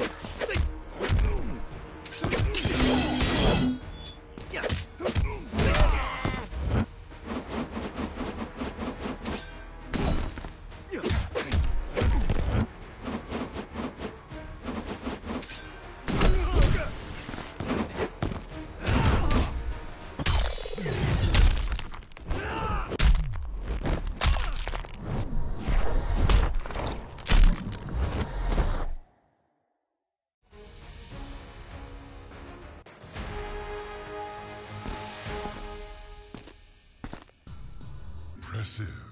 Yeah. Impressive.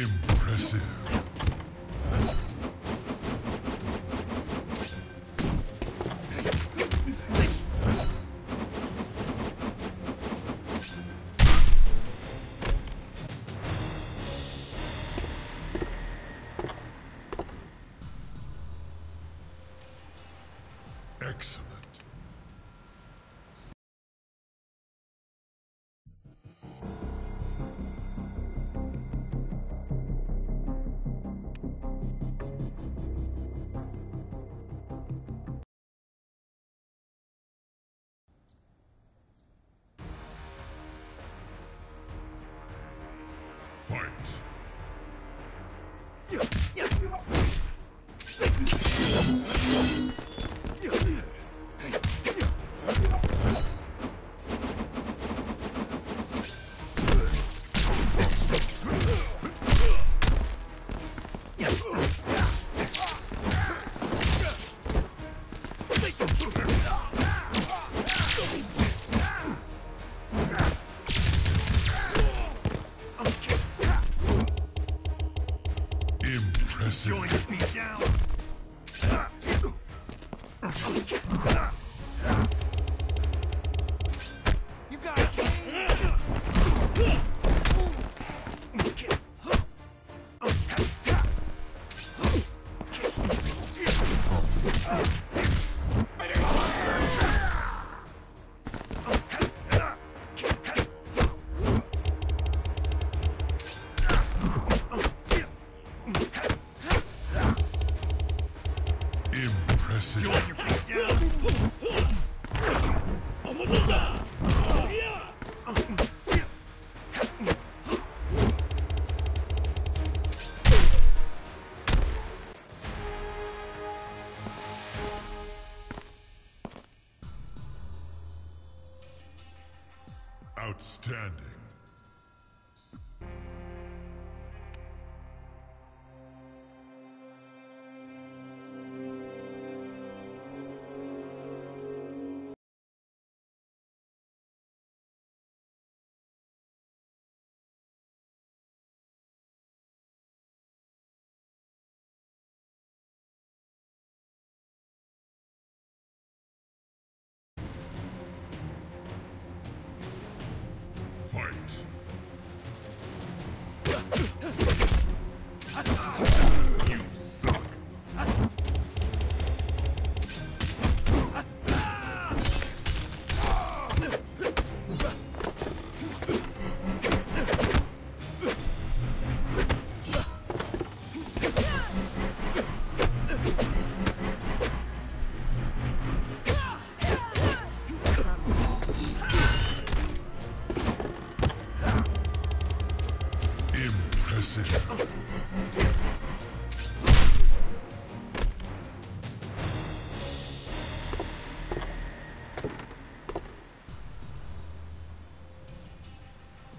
Impressive.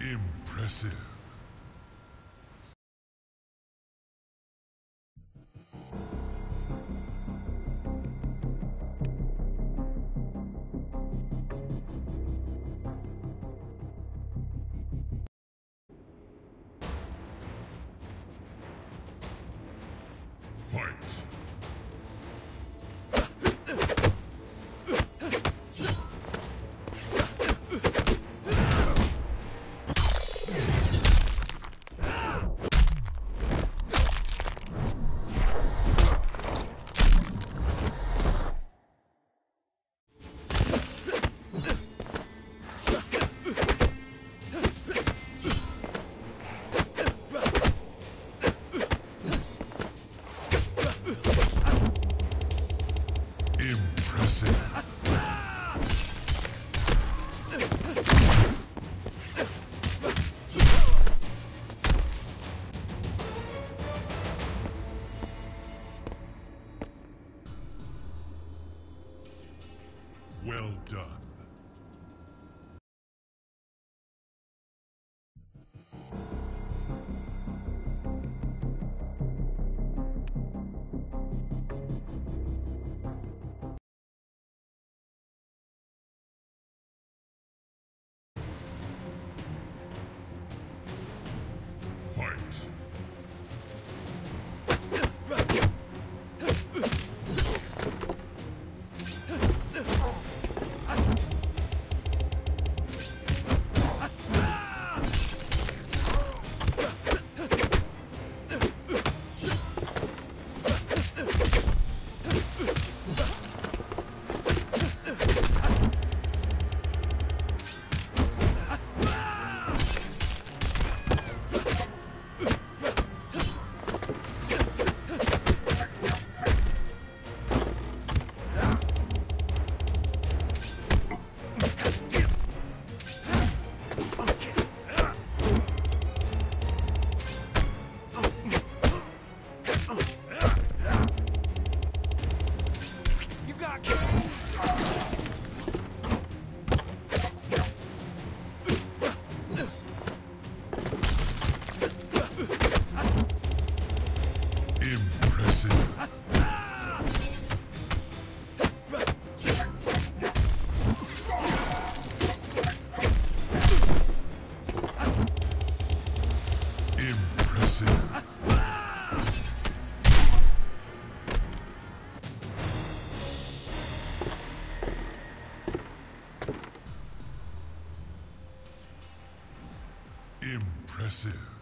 Impressive. Impressive.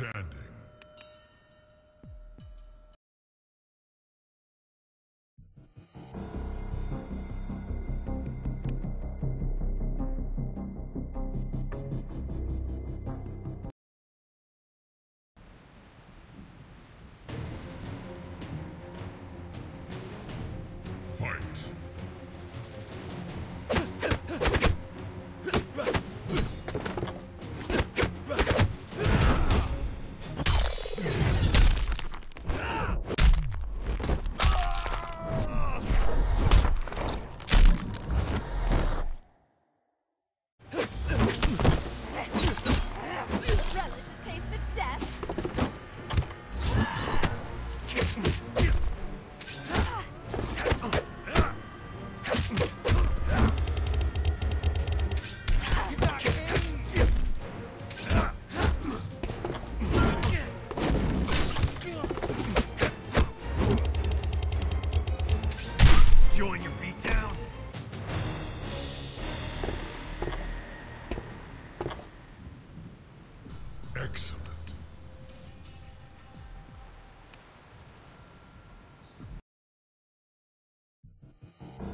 Standing.